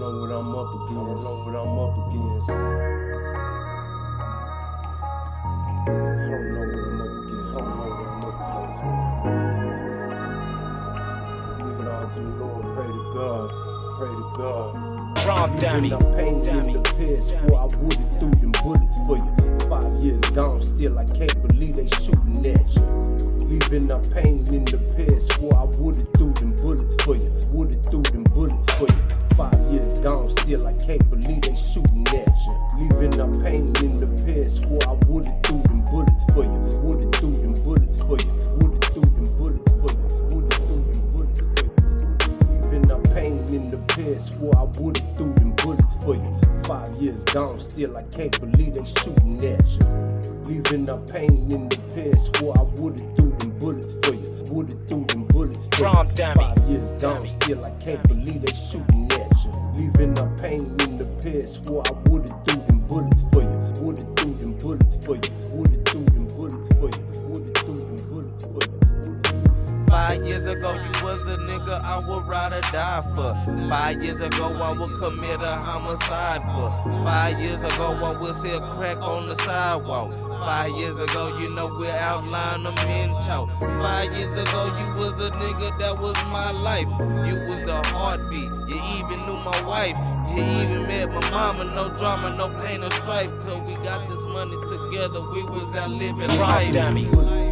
don't know what I'm up against. I don't know what I'm up against. I don't know what I'm up against, man. Just leave it all to the Lord. Pray to God. Pray to God. Drum dummy. I'm pain in the pit, swore I would've threw them bullets for you. Five years gone, still I can't believe they shooting at you. Leaving our pain in the pit, swore I would've threw them bullets the pit, I would've threw them bullets for you. Would've threw them bullets for you. Would've threw them bullets for you. Would've threw them bullets for you. Leaving our pain in the pit, swore I would've threw them bullets for you. Five years gone, still I can't believe they shooting at you. Leaving our pain in the pit, swore I would've threw them bullets for you. Would've threw them bullets for you. dummy. Five years gone, still I can't believe they shooting at you. Leaving our pain in the pit, swore I would've threw them bullets Five years ago, you was a nigga I would rather die for. Five years ago, I would commit a homicide for. Five years ago, I would sell crack on the sidewalk. Five years ago, you know we're outlined the men. Five years ago, you was a nigga that was my life. You was the heartbeat. You even knew my wife. You even met my mama. No drama, no pain or strife. Cause we got this money together. We was out living life.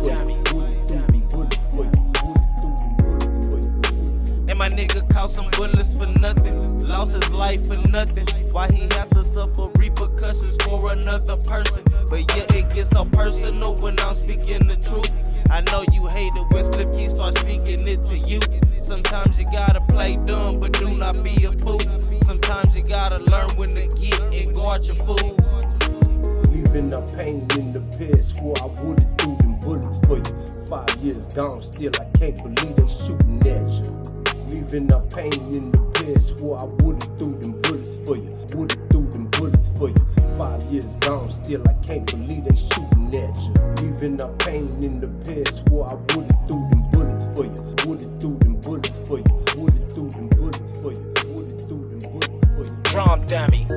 Some bullets for nothing. Lost his life for nothing. Why he have to suffer repercussions for another person? But yeah, it gets so personal when I'm speaking the truth. I know you hate it when Splif'Ki start speaking it to you. Sometimes you gotta play dumb, but do not be a fool. Sometimes you gotta learn when to get and guard your food. Leaving our pain in the pit, swore I would've threw them bullets for you. Five years gone, still I can't believe they shooting at you. Leaving our pain in the past. swore I would've threw them bullets for you. Would've threw them bullets for you. Five years gone, still I can't believe they shooting at you. Leaving our pain in the past. swore I would've threw them bullets for you. Would've threw them bullets for you. Would've threw them bullets for you. Would've threw them bullets for you. Dummy. Dummy.